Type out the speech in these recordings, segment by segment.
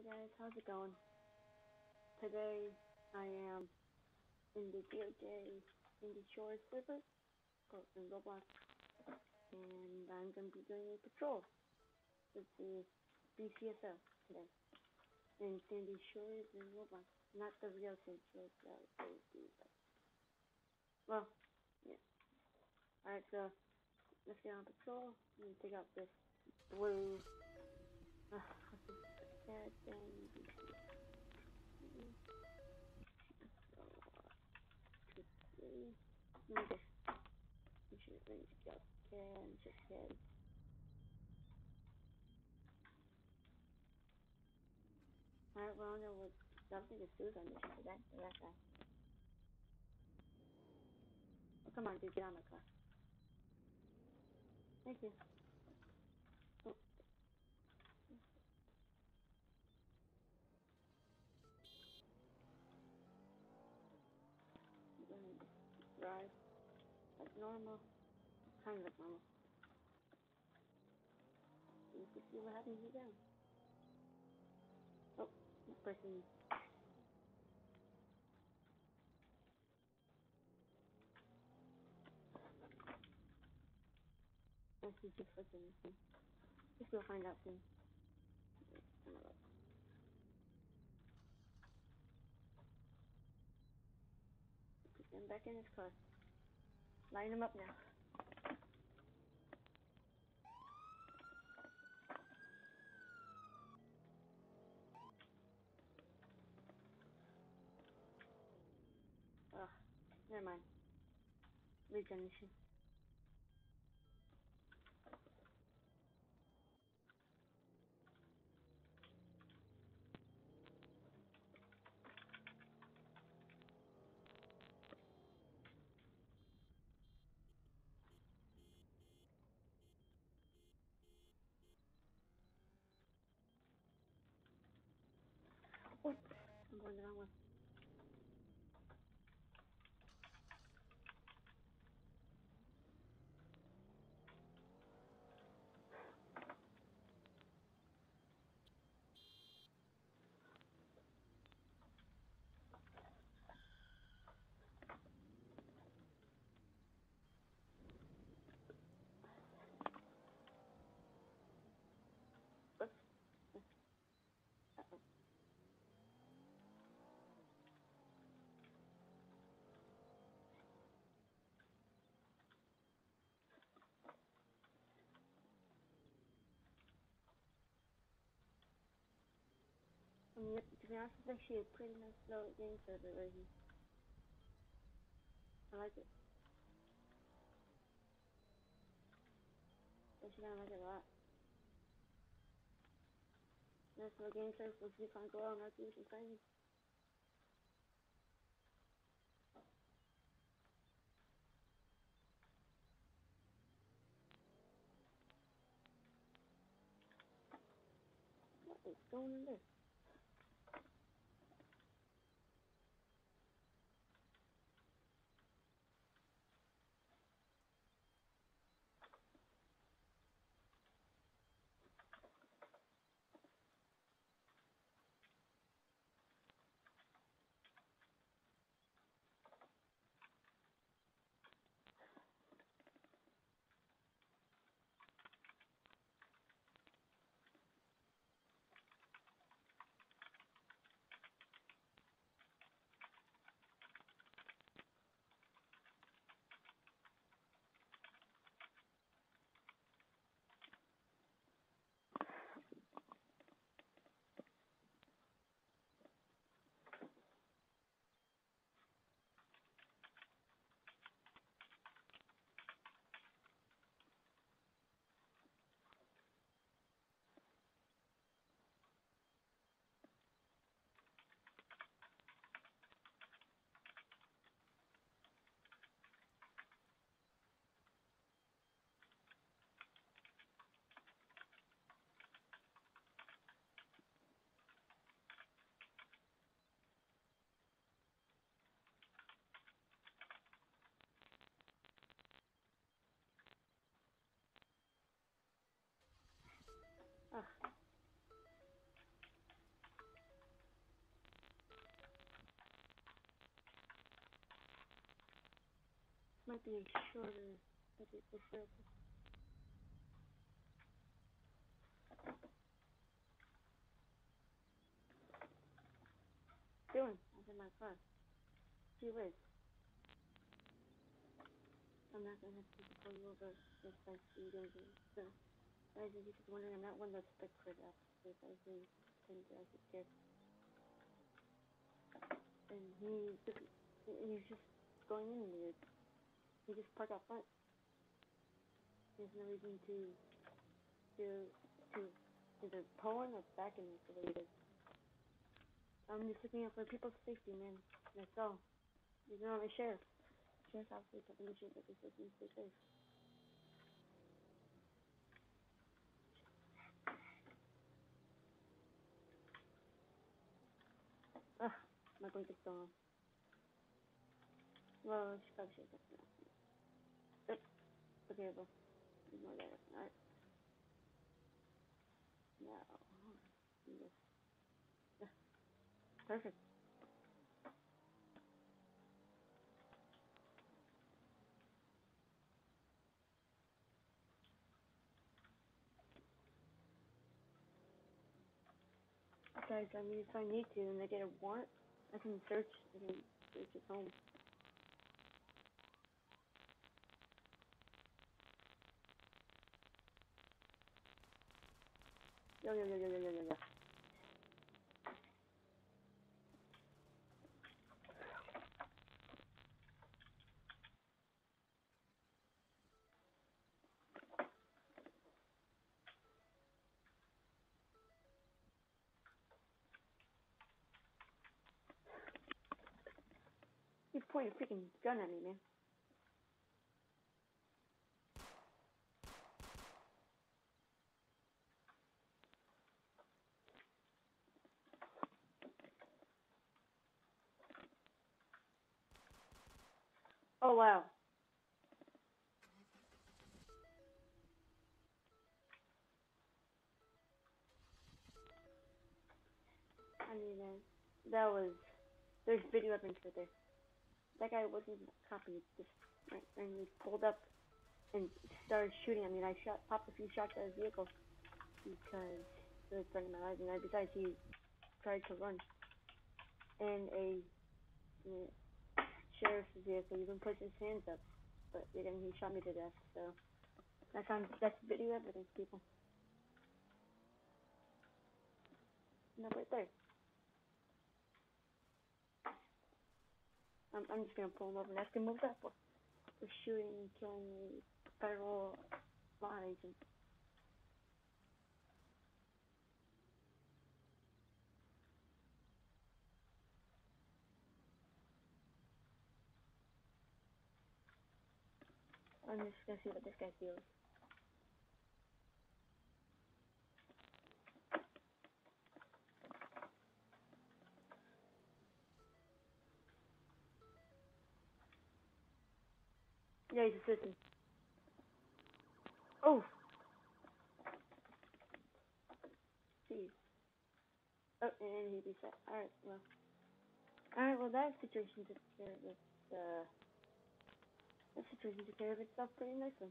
Hey guys, how's it going? Today I am in the DOJ in the Shore server in Roblox and I'm gonna be doing a patrol with the BCSO today. In Sandy Shores in Roblox. Not the real Sandy Shores that do but well, yeah. Alright, so let's get on patrol and take out this blue this just head. Alright, well no something Sue's on mission for that that guy. Oh come on dude, get on my car. Thank you. Oh. I'm gonna just drive like normal. Kind of normal. You can see what happens here down. Oh, this person Let's see if it's anything. Guess we'll find out soon. Him back in his car. Line him up now. Ugh, never mind. Regeneration. I'm going the wrong way. Oops. Uh-oh. I mean, to be honest, it's actually a pretty nice little game server right here. I like it. Actually, a pretty nice little game for the Wii. I like it a lot. Nice little game server for you can go out and argue with some friends. What is going on there? Might be shorter, might be preferable. Doing? I'm in my car. Gee whiz. I'm not gonna have to pull you over if I see you. So, guys, if you're just wondering, I'm not one that's quick for that. If I see that I should care. And he he's just going in weird. He just parked out front. There's no reason to, to, to either pull in or back in the way. I'm just looking out for people's safety, man. That's all. You're not a sheriff. Sheriff's officer to make sure that the citizens stay safe. Ugh, my blanket's on. Well, she probably should have on. Oops. Okay, well, ignore that. Now, do this. Yeah. Perfect. Guys, I mean, if I need to and I get a warrant, I can search, I can search his home. Yo, yo, yo, yo, yo, yo, yo, yo. You point a freaking gun at me, man. Wow. I mean, uh, that was. There's video evidence right there. That guy wasn't even a cop. Just right, and he pulled up and started shooting. I mean, I shot, popped a few shots at his vehicle because it was threatening my life. And I besides, he tried to run. And a sheriff's vehicle even put his hands up, but he didn't. He shot me to death. So that's on. That's video evidence, people. No, right there. I'm, I'm just gonna pull him over and ask him what's up for, for shooting and killing federal law agent. I'm just gonna see what this guy feels. Yeah, he's a citizen. Oh! Jeez. Oh, and he reset. Alright, well. Alright, well that situation care of it. Uh, that situation took care of itself pretty nicely.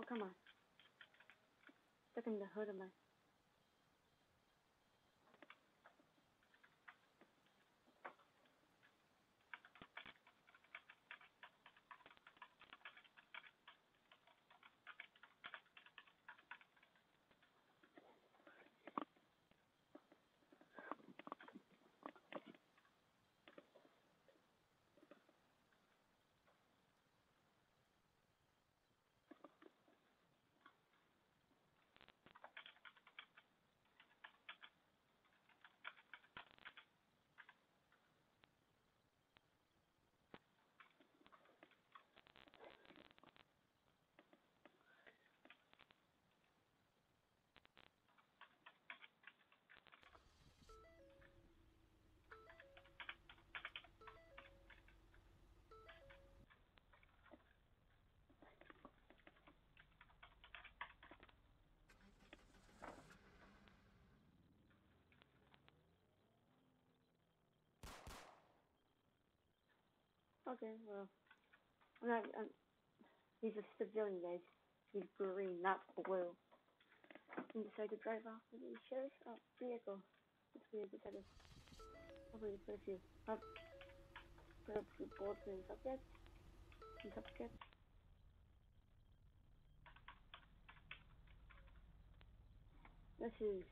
Oh, come on. Stuck in the hood of my. Okay, well, I'm not. I'm, he's a civilian, guys. He's green, not blue. He decided to drive off with the sheriff's uh, vehicle. It's weird. Decided. Hopefully, put a few up. Put up a few bullets in subjects. In. This is.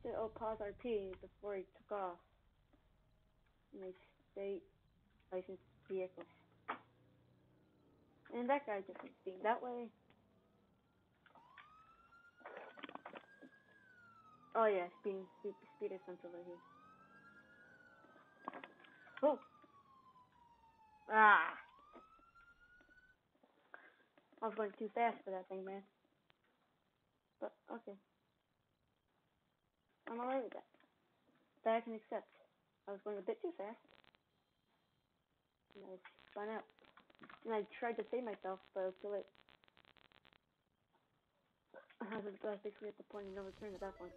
Said, oh, pause RP before he took off. In a state licensed vehicle. And that guy being that way. Oh yeah, speeding, speed, speed is over here. Oh! Ah! I was going too fast for that thing, man. But, okay. I'm alright with that. That I can accept. I was going a bit too fast. And I spun out. And I tried to save myself, but it was too late. I was basically at the point of no return at that point.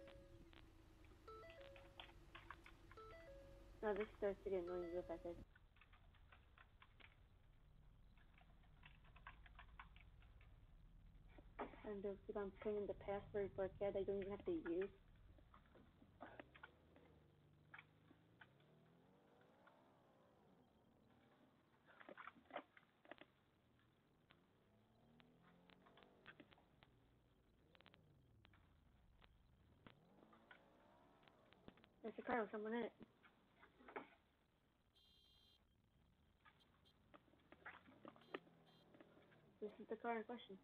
No, this starts to get annoying real fast. And they'll keep on putting in the password a cat I don't even have to use. Car. This is the car in question.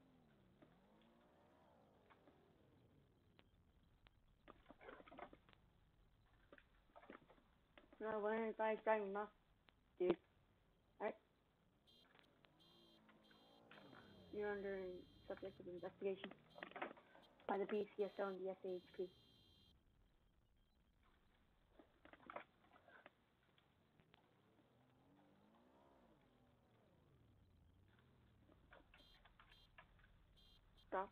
No, of the guys driving off, dude. Alright? You're under subject of investigation by the BCSO and the SAHP. Stop.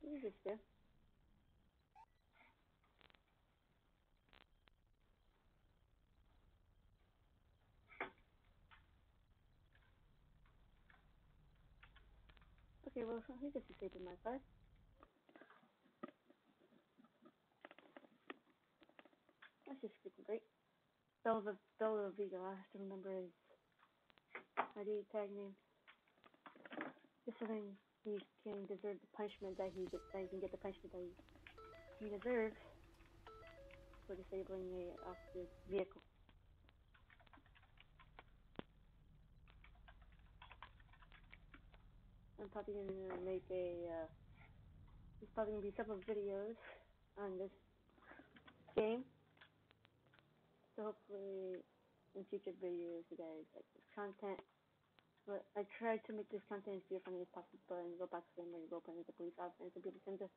What is this, dude? Okay, well, he just escaped in my car. That's just freaking great. Belva, Belva Vigo, I have to remember his ID tag name. Just so then he can deserve the punishment that he, gets. that he can get the punishment that he, he deserves for disabling a officer's vehicle. Probably gonna make a, uh, gonna be several videos on this game. So hopefully in future videos you guys like this content. But I tried to make this content as user friendly as possible in Roblox game where you go up as a police officer and people tend to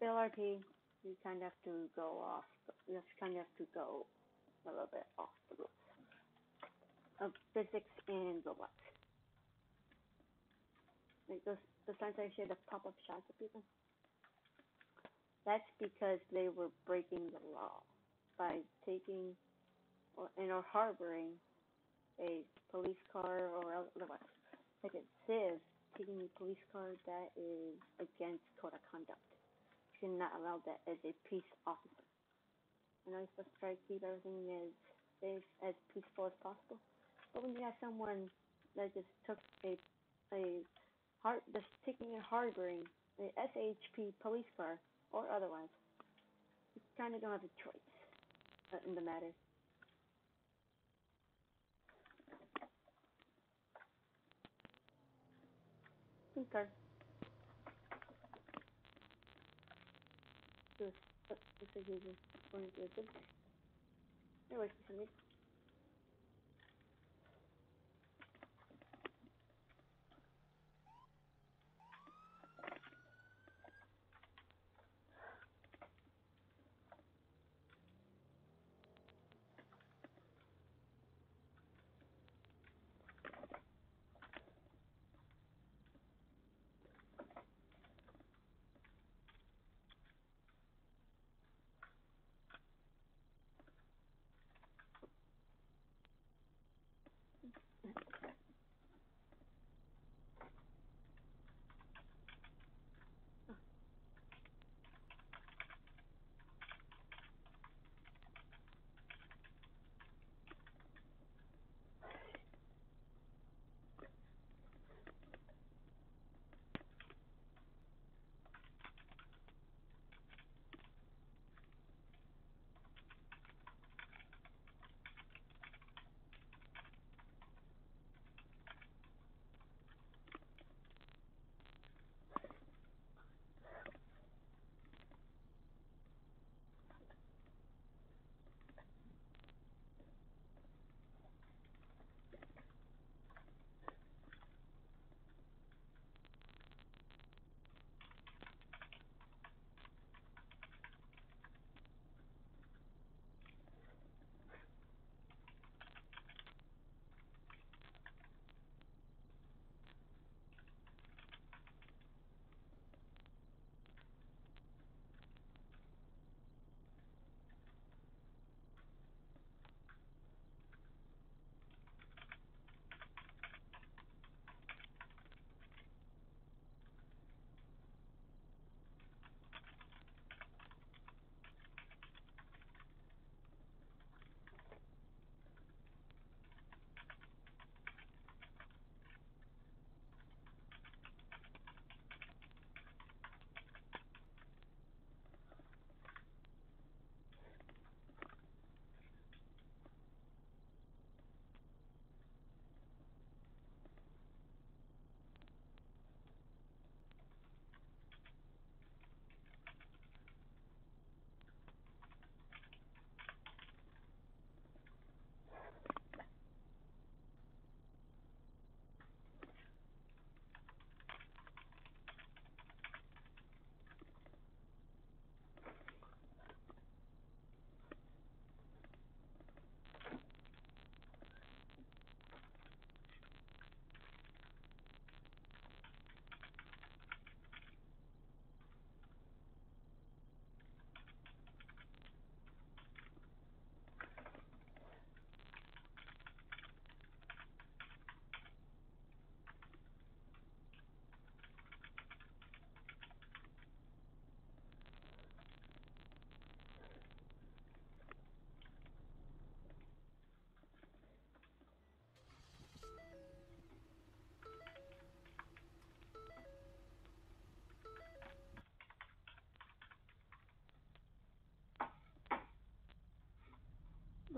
fail RP. You kind of have to go off, you to kind of have to go a little bit off the rules of physics and Roblox. Like the times I shared the pop-up shots of people. That's because they were breaking the law by taking or and or harboring a police car or otherwise, like it says, taking a police car that is against code of conduct. You cannot allow that as a peace officer. And I know you're supposed to try to keep everything as safe, as peaceful as possible, but when you have someone that just took a a hard, just taking and harboring a SHP police car or otherwise, you kind of don't have a choice uh, in the matter. Okay. This, he's just going to a good. For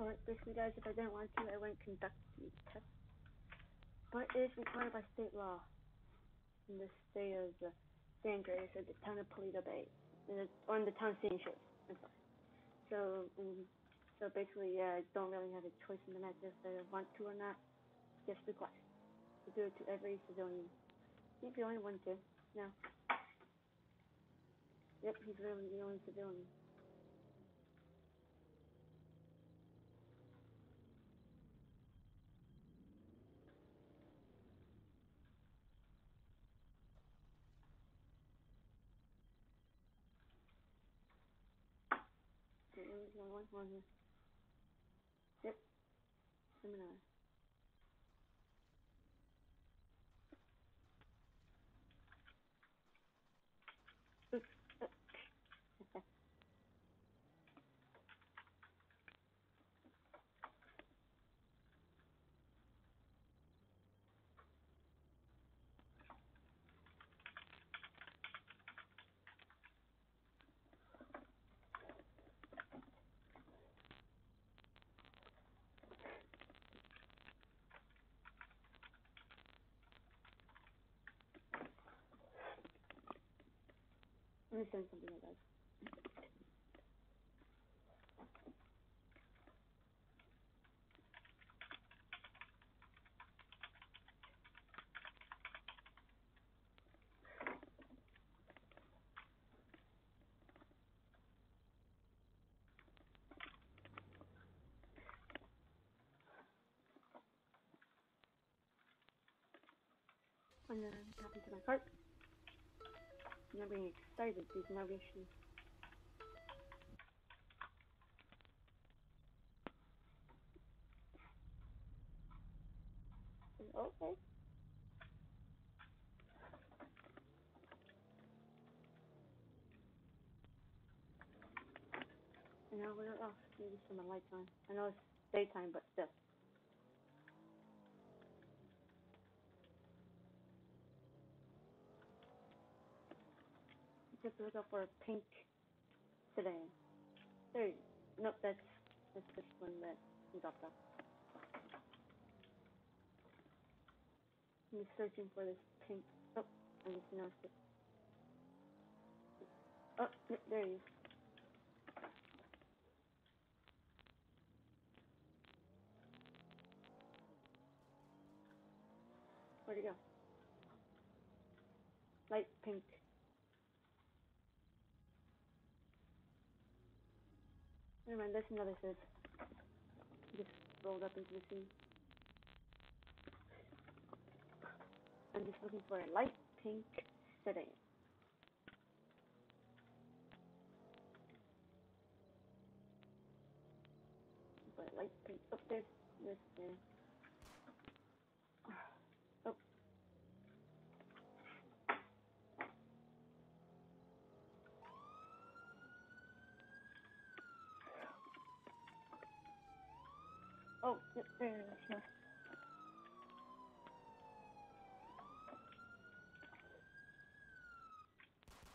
Alright, basically guys, if I didn't want to, I wouldn't conduct the test. But it is required by state law in the state of uh, San Andreas or the town of Paleto Bay, the, or in the town of San. So, um, so basically, yeah, I don't really have a choice in the matter if I want to or not. Just required to do it to every civilian. He's the only one to. No. Yep, he's really the only civilian. So, he's the only one, one here. Yep. Seminar. Oops. Uh, Send something like that. And then tap into my cart. I'm these no issues. Okay. And now we're off. Maybe some lights on. I know it's daytime, but still. Just look up for a pink sedan. There Nope, that's that's this one that we dropped off. I'm searching for this pink. Oh, I just noticed oh, it. Oh, th- there he is. Where'd he go? Light pink. Never mind, that's another sis. Just rolled up into the sea. I'm just looking for a light pink sedan. But light pink. Oh, there's this there. Oh. Oh.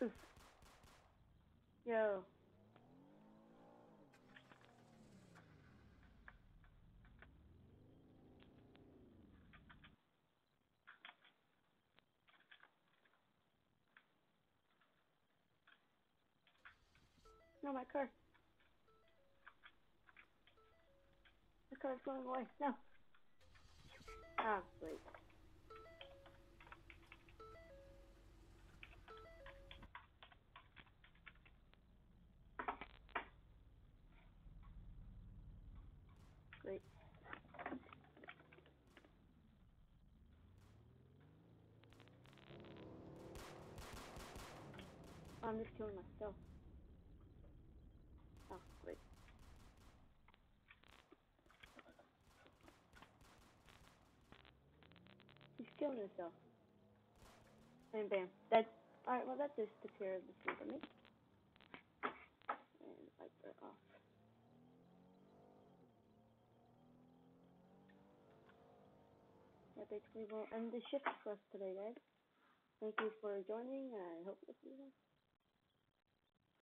Oof. Yo. No, my car. Car's going away. No. Ah, great. Great. I'm just killing myself. Oh, great. He's killing. And bam. That's alright, well that just took care of the sleep of me. And lights are off. That basically will end the shift for us today, guys. Thank you for joining, I hope to see you.